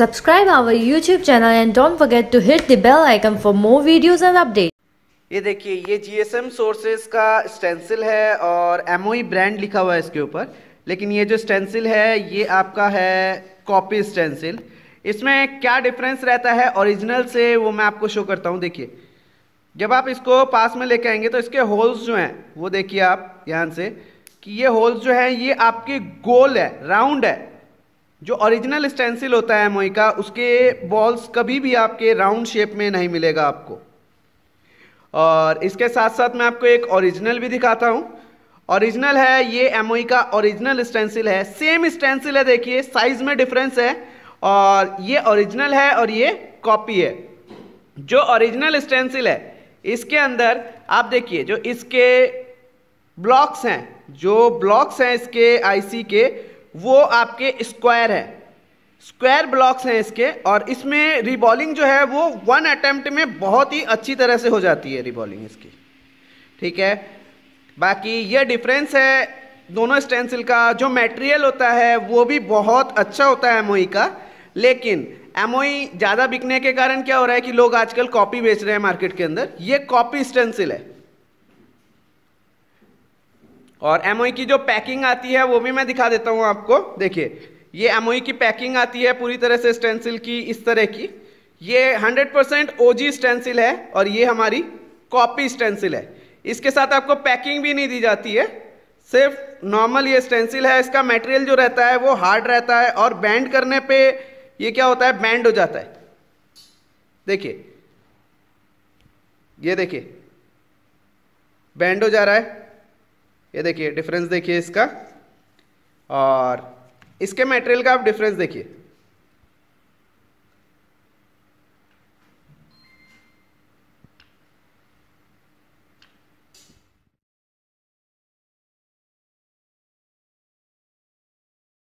Subscribe our YouTube channel and don't forget to hit the bell icon for more videos and updates. ये देखिए, ये GSM sources का stencil है और MoE brand लिखा हुआ है इसके ऊपर। लेकिन ये जो स्टेंसिल है, ये आपका है कॉपी स्टेंसिल इसमें क्या डिफरेंस रहता है ओरिजिनल से, वो मैं आपको शो करता हूँ, देखिए। जब आप इसको पास में लेके आएँगे तो इसके होल्स जो हैं, वो देखिए आप ध्यान से, कि ये होल्स जो है, ये आपके गोल है राउंड है। जो ओरिजिनल स्टेंसिल होता है एमओई का उसके बॉल्स कभी भी आपके राउंड शेप में नहीं मिलेगा आपको। और इसके साथ साथ मैं आपको एक ओरिजिनल भी दिखाता हूँ। ओरिजिनल है, ये एमओई का ओरिजिनल स्टेंसिल है। सेम स्टेंसिल है, देखिए साइज़ में डिफरेंस है। और ये ओरिजिनल है और ये कॉपी है। जो ओरिजिनल स्टेंसिल है, इसके अंदर आप देखिए, जो इसके ब्लॉक्स हैं, जो ब्लॉक्स हैं इसके आईसी के वो आपके स्क्वायर है। स्क्वायर ब्लॉक्स हैं इसके और इसमें रिबॉलिंग जो है वो वन अटेम्प्ट में बहुत ही अच्छी तरह से हो जाती है रिबॉलिंग इसकी। ठीक है? बाकी ये डिफरेंस है दोनों स्टेंसिल का। जो मटेरियल होता है वो भी बहुत अच्छा होता है एमओई का। लेकिन एमओई ज़्यादा बिकने के कारण क्या हो रहा है कि लोग आजकल कॉपी बेच रहे हैं मार्केट के अंदर। ये कॉपी स्टेंसिल है। और एमओई की जो पैकिंग आती है, वो भी मैं दिखा देता हूँ आपको। देखिए, ये एमओई की पैकिंग आती है पूरी तरह से स्टेंसिल की, इस तरह की। ये 100% परसेंट ओजी स्टेंसिल है और ये हमारी कॉपी स्टेंसिल है। इसके साथ आपको पैकिंग भी नहीं दी जाती है। सिर्फ़ नॉर्मल ये स्टेंसिल है। इसका मटेरियल जो रहता है, वो हार्ड रहता है और बैंड करने पे ये क्या होता है? बैंड हो जाता है। देखिए, ये देखिए बैंड हो जा रहा है। ये देखिए डिफरेंस देखिए इसका। और इसके मटेरियल का आप डिफरेंस देखिए।